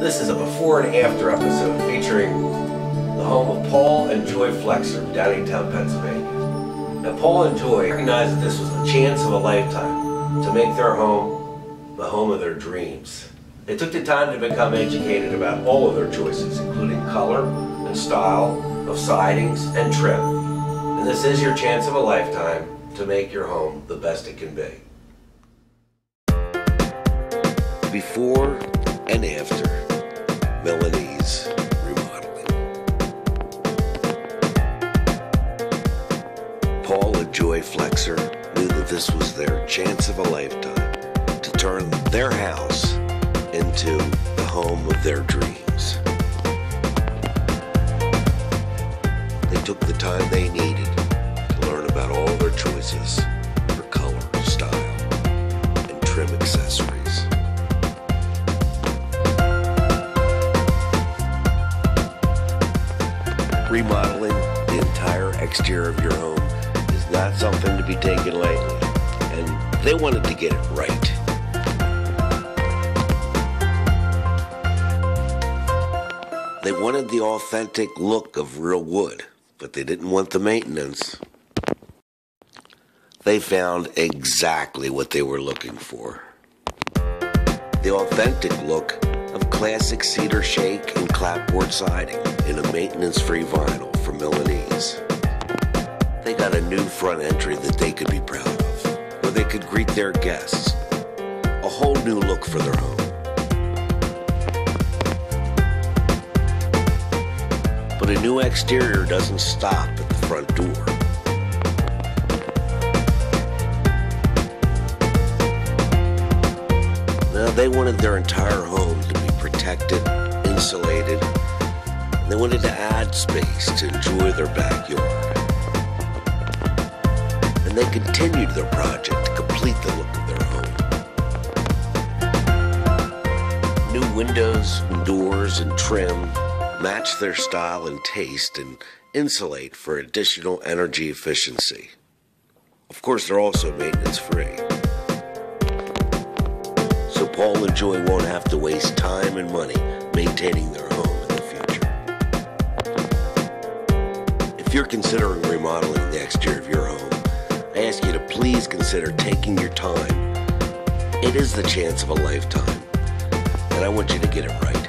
This is a before and after episode featuring the home of Paul and Joy Flexer, Downingtown, Pennsylvania. Now, Paul and Joy recognized that this was a chance of a lifetime to make their home the home of their dreams. They took the time to become educated about all of their choices, including color and style of sidings and trim. And this is your chance of a lifetime to make your home the best it can be. Before and after Milanese remodeling. Paul and Joy Flexer knew that this was their chance of a lifetime to turn their house into the home of their dreams. Remodeling the entire exterior of your home is not something to be taken lightly, and they wanted to get it right. They wanted the authentic look of real wood, but they didn't want the maintenance. They found exactly what they were looking for. The authentic look classic cedar shake and clapboard siding in a maintenance-free vinyl from Milanese. They got a new front entry that they could be proud of, where they could greet their guests. A whole new look for their home. But a new exterior doesn't stop at the front door. Now, they wanted their entire home to protected, insulated, and they wanted to add space to enjoy their backyard. And they continued their project to complete the look of their home. New windows, doors, and trim match their style and taste and insulate for additional energy efficiency. Of course, they're also maintenance free. Paul and Joy won't have to waste time and money maintaining their home in the future. If you're considering remodeling the exterior of your home, I ask you to please consider taking your time. It is the chance of a lifetime, and I want you to get it right.